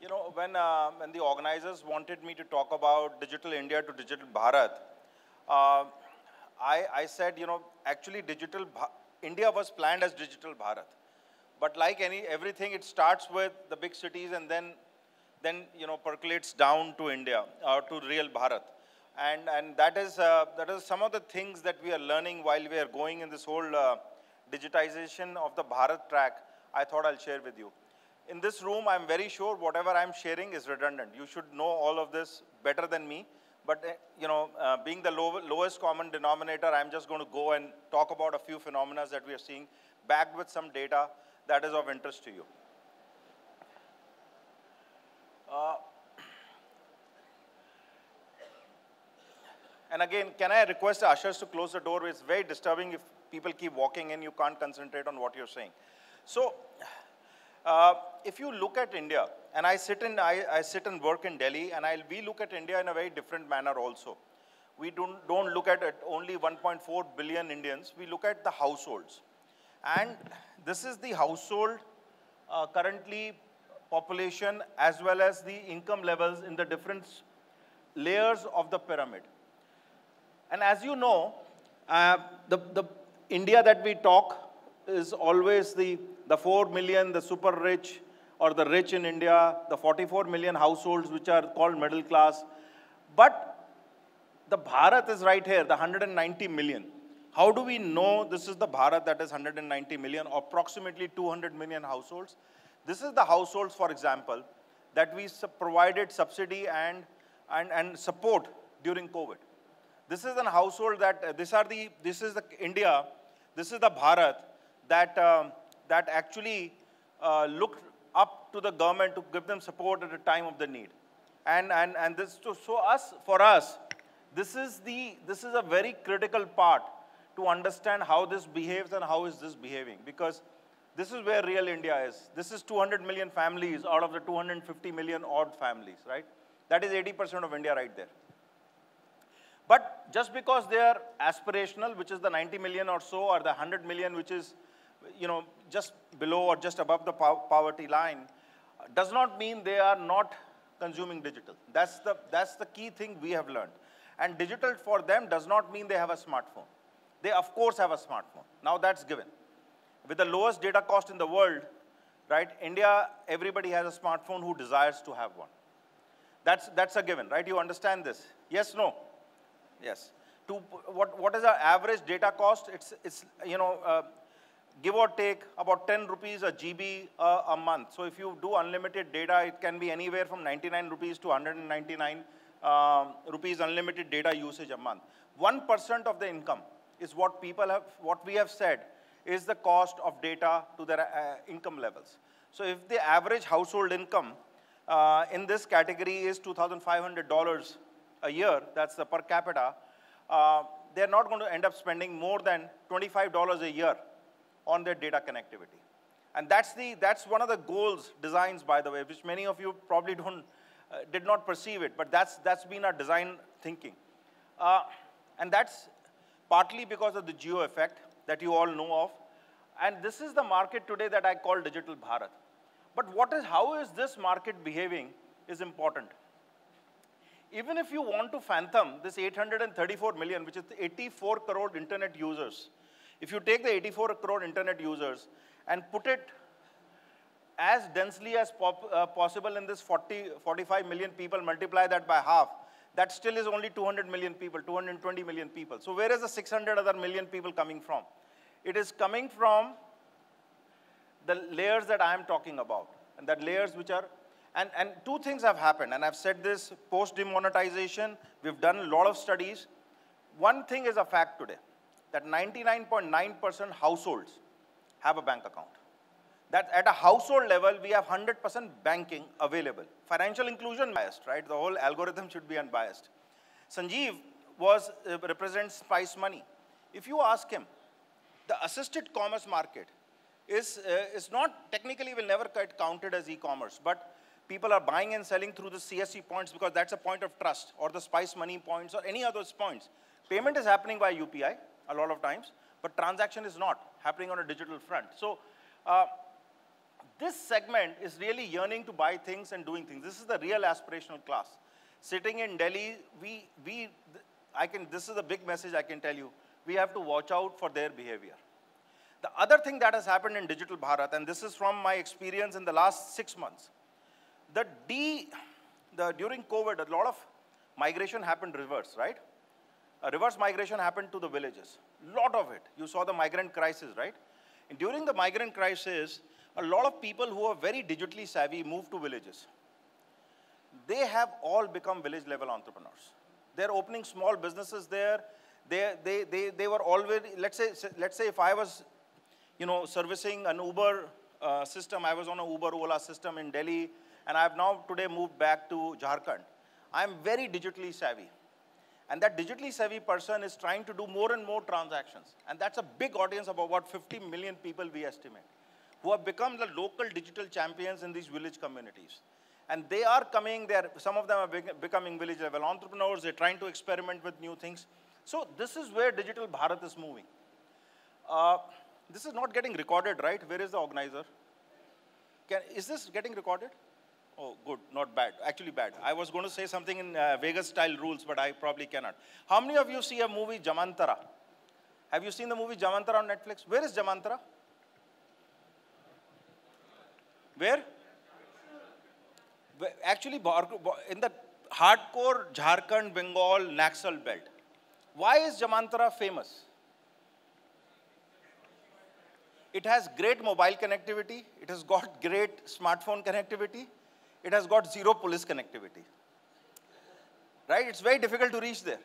You know, when, uh, when the organizers wanted me to talk about Digital India to Digital Bharat, uh, I, I said, you know, actually digital, India was planned as Digital Bharat. But like any, everything, it starts with the big cities and then, then you know, percolates down to India, or to real Bharat. And, and that, is, uh, that is some of the things that we are learning while we are going in this whole uh, digitization of the Bharat track, I thought I'll share with you. In this room, I'm very sure whatever I'm sharing is redundant. You should know all of this better than me. But, uh, you know, uh, being the low, lowest common denominator, I'm just going to go and talk about a few phenomena that we are seeing, backed with some data that is of interest to you. Uh, and again, can I request the ushers to close the door? It's very disturbing if people keep walking in, you can't concentrate on what you're saying. So, uh, if you look at India, and I sit, in, I, I sit and work in Delhi, and I'll, we look at India in a very different manner also. We don't, don't look at it only 1.4 billion Indians, we look at the households. And this is the household uh, currently population as well as the income levels in the different layers of the pyramid. And as you know, uh, the, the India that we talk is always the, the 4 million, the super rich, or the rich in India, the 44 million households which are called middle class. But the Bharat is right here, the 190 million. How do we know this is the Bharat that is 190 million, approximately 200 million households? This is the households, for example, that we provided subsidy and, and, and support during COVID. This is a household that, uh, this, are the, this is the India, this is the Bharat that, um, that actually uh, looked up to the government to give them support at a time of the need. And, and, and this, to, so us, for us, this is, the, this is a very critical part to understand how this behaves and how is this behaving. Because this is where real India is. This is 200 million families out of the 250 million odd families, right? That is 80% of India right there. But just because they are aspirational, which is the 90 million or so, or the 100 million, which is, you know, just below or just above the poverty line, does not mean they are not consuming digital. That's the, that's the key thing we have learned. And digital for them does not mean they have a smartphone. They, of course, have a smartphone. Now that's given. With the lowest data cost in the world, right, India, everybody has a smartphone who desires to have one. That's, that's a given, right? You understand this? Yes, no? Yes. To, what, what is our average data cost? It's, it's you know, uh, give or take about 10 rupees a GB uh, a month. So if you do unlimited data, it can be anywhere from 99 rupees to 199 uh, rupees unlimited data usage a month. 1% of the income is what people have, what we have said is the cost of data to their uh, income levels. So if the average household income uh, in this category is $2,500 a year, that's the per capita, uh, they're not going to end up spending more than $25 a year on their data connectivity. And that's, the, that's one of the goals, designs, by the way, which many of you probably don't, uh, did not perceive it, but that's, that's been our design thinking. Uh, and that's partly because of the Jio effect that you all know of. And this is the market today that I call Digital Bharat. But what is, how is this market behaving is important. Even if you want to fathom this 834 million, which is 84 crore internet users, if you take the 84 crore internet users and put it as densely as pop, uh, possible in this 40, 45 million people, multiply that by half, that still is only 200 million people, 220 million people. So where is the 600 other million people coming from? It is coming from the layers that I am talking about, and that layers which are, and, and two things have happened, and I've said this post-demonetization, we've done a lot of studies. One thing is a fact today that 99.9% households have a bank account. That at a household level, we have 100% banking available. Financial inclusion biased, right? The whole algorithm should be unbiased. Sanjeev was, uh, represents Spice Money. If you ask him, the assisted commerce market is, uh, is not, technically will never get counted as e-commerce, but people are buying and selling through the CSC points because that's a point of trust, or the Spice Money points, or any of those points. Payment is happening by UPI, a lot of times, but transaction is not happening on a digital front. So, uh, this segment is really yearning to buy things and doing things. This is the real aspirational class. Sitting in Delhi, we, we, I can, this is a big message I can tell you. We have to watch out for their behavior. The other thing that has happened in Digital Bharat, and this is from my experience in the last six months, the D, the, during COVID, a lot of migration happened reverse, right? A reverse migration happened to the villages. Lot of it. You saw the migrant crisis, right? And during the migrant crisis, a lot of people who are very digitally savvy moved to villages. They have all become village level entrepreneurs. They're opening small businesses there. They, they, they, they were always, let's say, let's say if I was, you know, servicing an Uber uh, system, I was on a Uber Ola system in Delhi, and I've now today moved back to Jharkhand. I'm very digitally savvy. And that digitally savvy person is trying to do more and more transactions. And that's a big audience of about 50 million people we estimate, who have become the local digital champions in these village communities. And they are coming there, some of them are becoming village level entrepreneurs, they're trying to experiment with new things. So this is where Digital Bharat is moving. Uh, this is not getting recorded, right? Where is the organizer? Can, is this getting recorded? Oh, good, not bad. Actually bad. I was going to say something in uh, Vegas-style rules, but I probably cannot. How many of you see a movie, Jamantara? Have you seen the movie Jamantara on Netflix? Where is Jamantara? Where? Actually, in the hardcore Jharkhand, Bengal, Naxal belt. Why is Jamantara famous? It has great mobile connectivity. It has got great smartphone connectivity it has got zero police connectivity. Right? It's very difficult to reach there.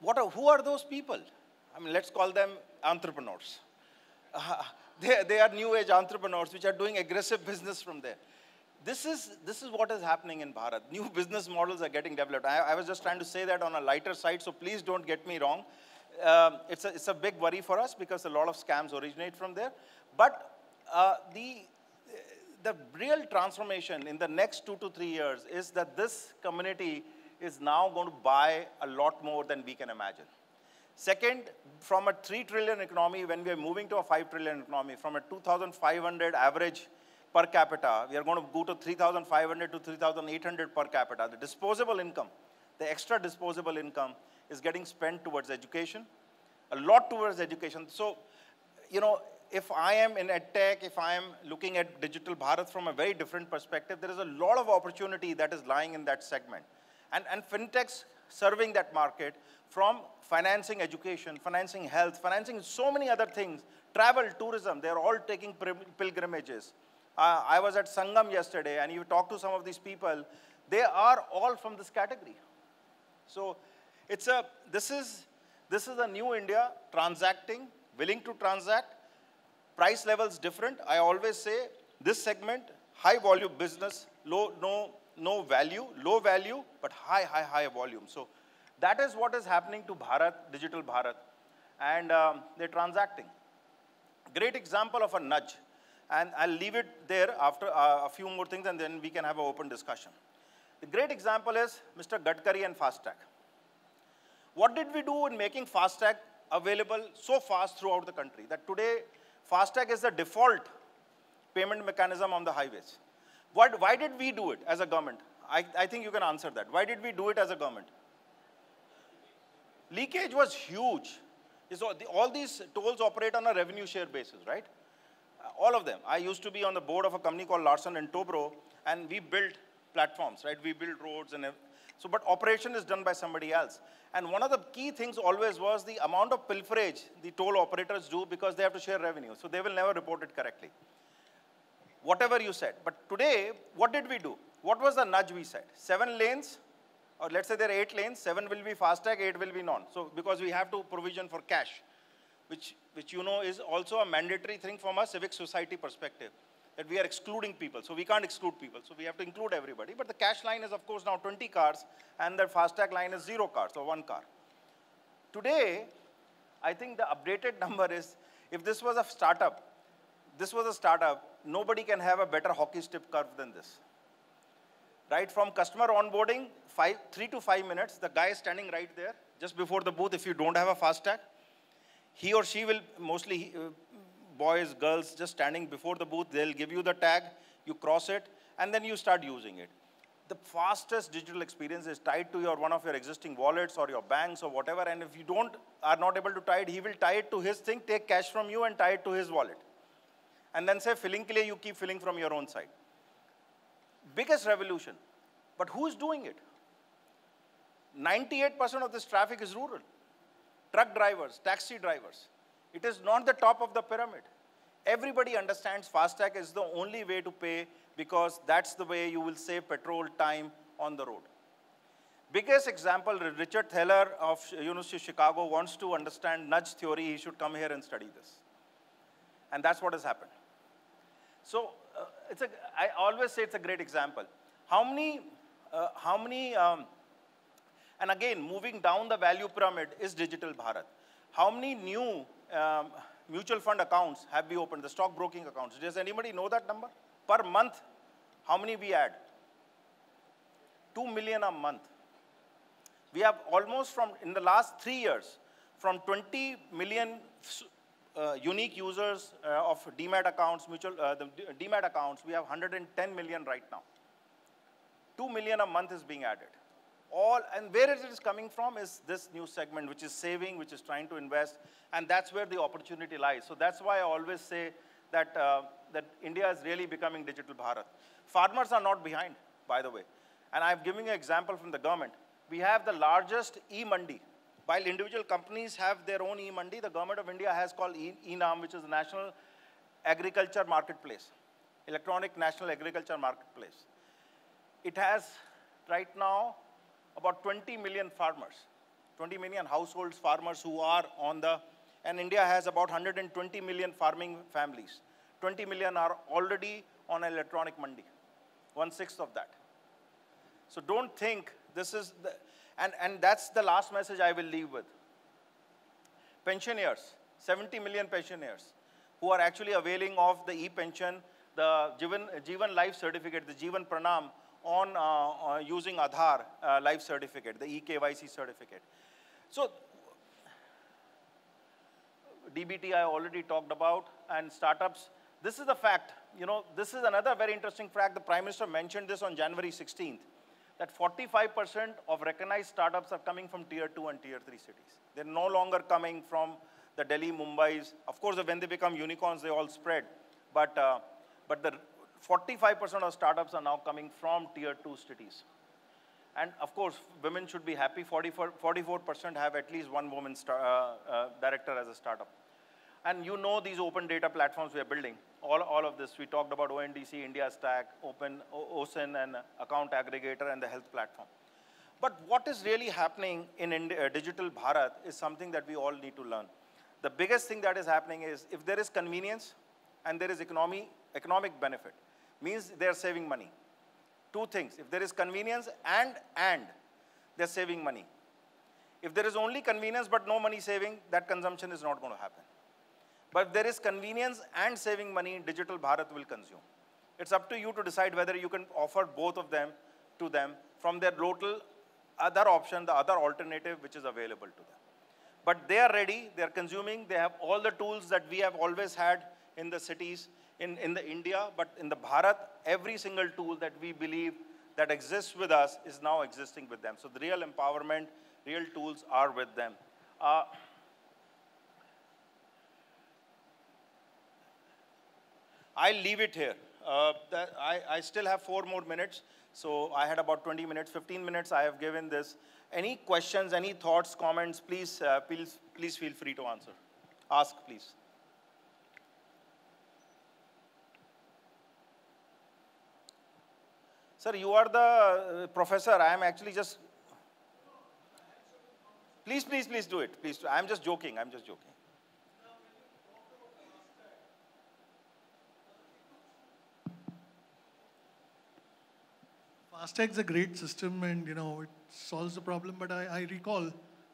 What are, who are those people? I mean, let's call them entrepreneurs. Uh, they, they are new age entrepreneurs which are doing aggressive business from there. This is, this is what is happening in Bharat. New business models are getting developed. I, I was just trying to say that on a lighter side, so please don't get me wrong. Um, it's, a, it's a big worry for us because a lot of scams originate from there. But uh, the, the real transformation in the next two to three years is that this community is now going to buy a lot more than we can imagine. Second, from a 3 trillion economy, when we are moving to a 5 trillion economy, from a 2,500 average per capita, we are going to go to 3,500 to 3,800 per capita. The disposable income, the extra disposable income is getting spent towards education, a lot towards education. So, you know, if I am in EdTech, if I am looking at Digital Bharat from a very different perspective, there is a lot of opportunity that is lying in that segment. And, and fintechs serving that market from financing education, financing health, financing so many other things, travel, tourism, they're all taking pilgrimages. Uh, I was at Sangam yesterday, and you talk to some of these people, they are all from this category. So it's a, this is, this is a new India transacting, willing to transact, price levels different. I always say this segment, high volume business, low, no, no value, low value, but high, high, high volume. So that is what is happening to Bharat, Digital Bharat. And um, they're transacting. Great example of a nudge. And I'll leave it there after uh, a few more things and then we can have an open discussion. The great example is Mr. Gadkari and FASTag. What did we do in making FASTag available so fast throughout the country that today FASTag is the default payment mechanism on the highways. What, why did we do it as a government? I, I think you can answer that. Why did we do it as a government? Leakage was huge. So the, all these tolls operate on a revenue share basis, right? Uh, all of them. I used to be on the board of a company called Larsen and Toubro, and we built platforms, right? We built roads and so, but operation is done by somebody else. And one of the key things always was the amount of pilferage the toll operators do because they have to share revenue. So they will never report it correctly. Whatever you said. But today, what did we do? What was the nudge we said? Seven lanes, or let's say there are eight lanes, seven will be FASTag, eight will be non. So because we have to provision for cash, which, which you know is also a mandatory thing from a civic society perspective that we are excluding people. So we can't exclude people. So we have to include everybody. But the cash line is, of course, now 20 cars, and the FASTag line is zero cars, or one car. Today, I think the updated number is, if this was a startup, this was a startup, nobody can have a better hockey stick curve than this. Right from customer onboarding, five, three to five minutes, the guy is standing right there, just before the booth, if you don't have a fast FASTag, he or she will mostly, uh, boys, girls just standing before the booth. They'll give you the tag, you cross it, and then you start using it. The fastest digital experience is tied to your one of your existing wallets or your banks or whatever. And if you don't are not able to tie it, he will tie it to his thing, take cash from you, and tie it to his wallet. And then say filling ke you keep filling from your own side. Biggest revolution. But who is doing it? 98% of this traffic is rural. Truck drivers, taxi drivers. It is not the top of the pyramid. Everybody understands FASTag is the only way to pay because that's the way you will save petrol time on the road. Biggest example, Richard Thaler of University of Chicago wants to understand nudge theory. He should come here and study this. And that's what has happened. So uh, it's a, I always say it's a great example. How many, uh, how many um, and again, moving down the value pyramid is Digital Bharat. How many new um, mutual fund accounts have we opened, the stock broking accounts? Does anybody know that number? Per month, how many we add? 2 million a month. We have almost from, in the last three years, from 20 million uh, unique users uh, of demat accounts, mutual, uh, the demat accounts, we have 110 million right now. 2 million a month is being added all, and where it is coming from is this new segment, which is saving, which is trying to invest, and that's where the opportunity lies. So that's why I always say that, uh, that India is really becoming digital Bharat. Farmers are not behind, by the way. And I'm giving an example from the government. We have the largest e-mandi. While individual companies have their own e-mandi, the government of India has called e-NAM, which is the National Agriculture Marketplace, Electronic National Agriculture Marketplace. It has right now about 20 million farmers, 20 million households, farmers who are on the, and India has about 120 million farming families. 20 million are already on electronic mandi, one-sixth of that. So don't think this is, the, and, and that's the last message I will leave with. Pensioners, 70 million pensioners who are actually availing of the e-pension, the Jeevan, Jeevan Life Certificate, the Jeevan Pramaan, on uh, uh, using Aadhaar uh, life certificate, the eKYC certificate. So DBT I already talked about, and startups. This is the fact. You know, this is another very interesting fact. The Prime Minister mentioned this on January 16th, that 45% of recognized startups are coming from tier two and tier three cities. They're no longer coming from the Delhi, Mumbai's. Of course, when they become unicorns, they all spread. But, uh, but the 45% of startups are now coming from tier two cities. And of course, women should be happy. 44% have at least one woman uh, uh, director as a startup. And you know these open data platforms we are building. All, all of this, we talked about ONDC, India Stack, Open, OCEN, and Account Aggregator, and the health platform. But what is really happening in India, uh, Digital Bharat is something that we all need to learn. The biggest thing that is happening is if there is convenience and there is economy, economic benefit, means they're saving money. Two things. If there is convenience and, and, they're saving money. If there is only convenience but no money saving, that consumption is not going to happen. But if there is convenience and saving money, Digital Bharat will consume. It's up to you to decide whether you can offer both of them to them from their local other option, the other alternative which is available to them. But they are ready, they are consuming, they have all the tools that we have always had in the cities in, in the India, but in the Bharat, every single tool that we believe that exists with us is now existing with them. So the real empowerment, real tools are with them. Uh, I'll leave it here. Uh, I, I still have four more minutes. So I had about 20 minutes, 15 minutes I have given this. Any questions, any thoughts, comments, please, uh, please, please feel free to answer. Ask, please. Sir, you are the uh, professor. I am actually just. Please, please, please do it. Please. I'm just joking. I'm just joking. FASTag is a great system and you know it solves the problem. But I, I recall,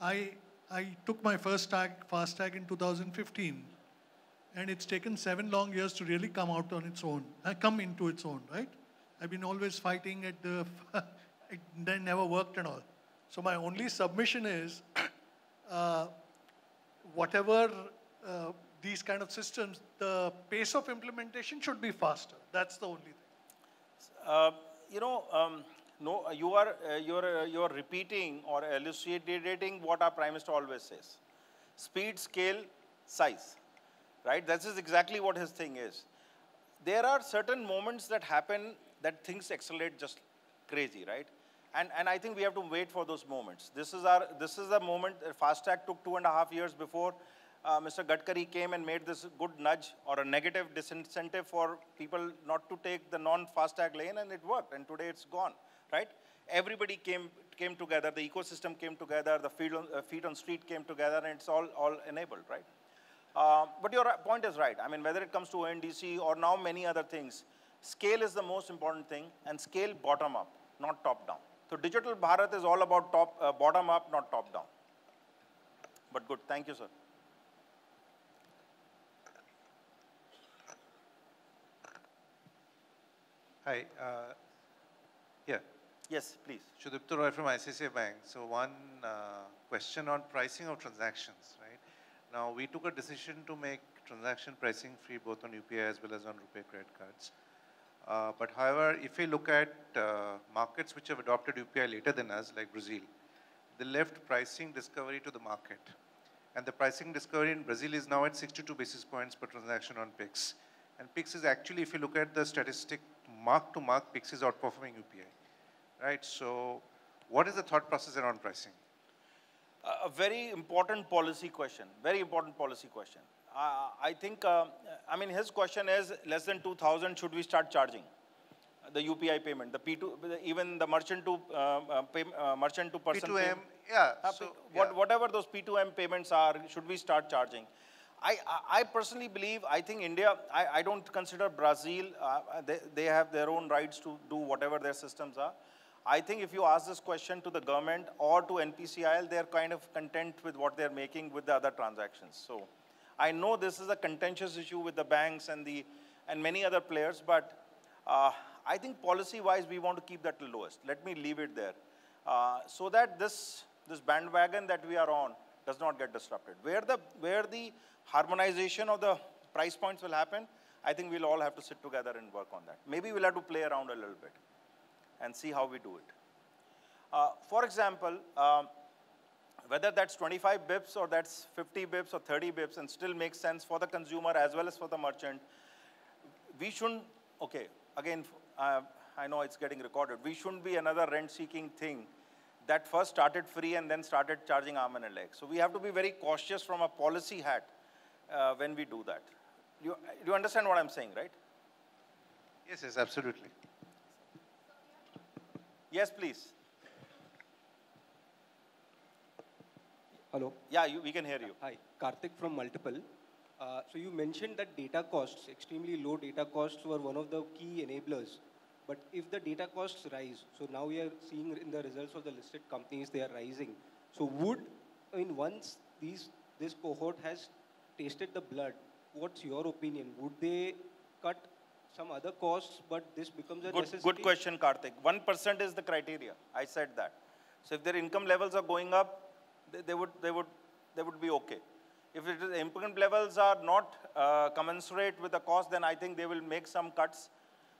I I took my first tag FASTag in 2015, and it's taken seven long years to really come out on its own, uh, come into its own, right? I've been always fighting at the, it never worked and all. So my only submission is, uh, whatever uh, these kind of systems, the pace of implementation should be faster. That's the only thing. Uh, you know, um, no, you are, uh, you're, uh, you're repeating or elucidating what our Prime Minister always says. Speed, scale, size, right? This is exactly what his thing is. There are certain moments that happen that things accelerate just crazy, right? And, and I think we have to wait for those moments. This is, our, this is the moment, FASTag took two and a half years before uh, Mr. Gadkari came and made this good nudge or a negative disincentive for people not to take the non-FASTag lane, and it worked. And today it's gone, right? Everybody came came together, the ecosystem came together, the feet on, uh, feet on street came together, and it's all all enabled, right? Uh, but your point is right. I mean, whether it comes to ONDC or now many other things, scale is the most important thing, and scale bottom up, not top down. So digital Bharat is all about top uh, bottom up, not top down. But good, thank you, sir. Hi. Uh, yeah. Yes, please. Shudipta Roy from ICICI Bank. So one uh, question on pricing of transactions, right? Now, we took a decision to make transaction pricing free both on UPI as well as on RuPay credit cards. Uh, but however, if we look at uh, markets which have adopted UPI later than us, like Brazil, they left pricing discovery to the market. And the pricing discovery in Brazil is now at 62 basis points per transaction on PIX. And PIX is actually, if you look at the statistic mark to mark, PIX is outperforming UPI, right? So what is the thought process around pricing? a very important policy question, very important policy question. Uh, I think, uh, I mean, his question is less than 2,000, should we start charging the UPI payment, the P2, even the merchant to uh, uh pay, uh, merchant to person. P2M, yeah. So, what, Whatever those P2M payments are, should we start charging? I, I, personally believe, I think India, I, I don't consider Brazil, uh, they, they have their own rights to do whatever their systems are. I think if you ask this question to the government or to NPCIL, they're kind of content with what they're making with the other transactions. So I know this is a contentious issue with the banks and, the, and many other players, but uh, I think policy-wise, we want to keep that lowest. Let me leave it there. Uh, so that this, this bandwagon that we are on does not get disrupted. Where the, where the harmonization of the price points will happen, I think we'll all have to sit together and work on that. Maybe we'll have to play around a little bit and see how we do it. Uh, for example, um, whether that's 25 bips or that's 50 bips or 30 bips and still makes sense for the consumer as well as for the merchant, we shouldn't, okay, again, uh, I know it's getting recorded, we shouldn't be another rent-seeking thing that first started free and then started charging arm and a leg. So we have to be very cautious from a policy hat uh, when we do that. You, you understand what I'm saying, right? Yes, yes, absolutely. Yes, please. Hello. Yeah, you, we can hear you. Hi, Karthik from Multiple. Uh, so you mentioned that data costs, extremely low data costs were one of the key enablers. But if the data costs rise, so now we are seeing in the results of the listed companies, they are rising. So would, I mean, once these, this cohort has tasted the blood, what's your opinion? Would they cut some other costs, but this becomes a good, necessity? Good question, Karthik. 1% is the criteria. I said that. So if their income levels are going up, they, they would, they, would, they would be okay. If it is, income levels are not uh, commensurate with the cost, then I think they will make some cuts.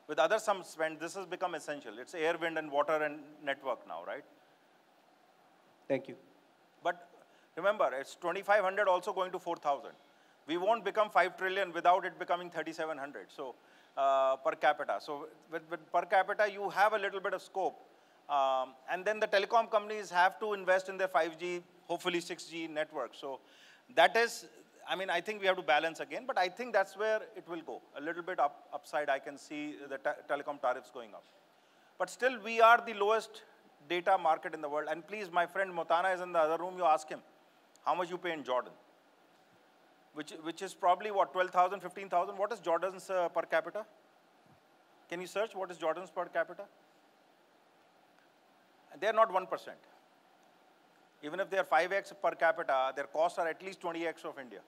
With other some spend, this has become essential. It's air, wind, and water and network now, right? Thank you. But remember, it's 2,500 also going to 4,000 we won't become 5 trillion without it becoming 3,700 so uh, per capita. So with, with, per capita, you have a little bit of scope. Um, and then the telecom companies have to invest in their 5G, hopefully 6G network. So that is, I mean, I think we have to balance again, but I think that's where it will go. A little bit up, upside, I can see the te telecom tariffs going up. But still, we are the lowest data market in the world. And please, my friend Motana is in the other room, you ask him, how much you pay in Jordan? which, which is probably what, 12,000, 15,000. What is Jordan's uh, per capita? Can you search what is Jordan's per capita? They're not 1%. Even if they're 5x per capita, their costs are at least 20x of India.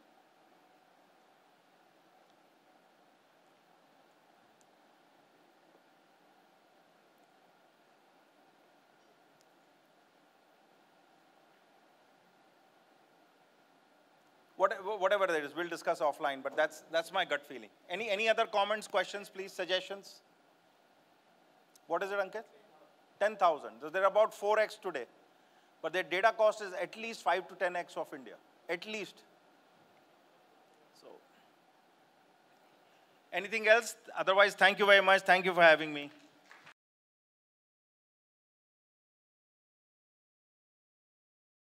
what, whatever that is, we'll discuss offline, but that's, that's my gut feeling. Any, any other comments, questions, please, suggestions? What is it, Ankit? 10,000. So they're about 4x today. But their data cost is at least 5 to 10x of India. At least. So, anything else? Otherwise, thank you very much. Thank you for having me.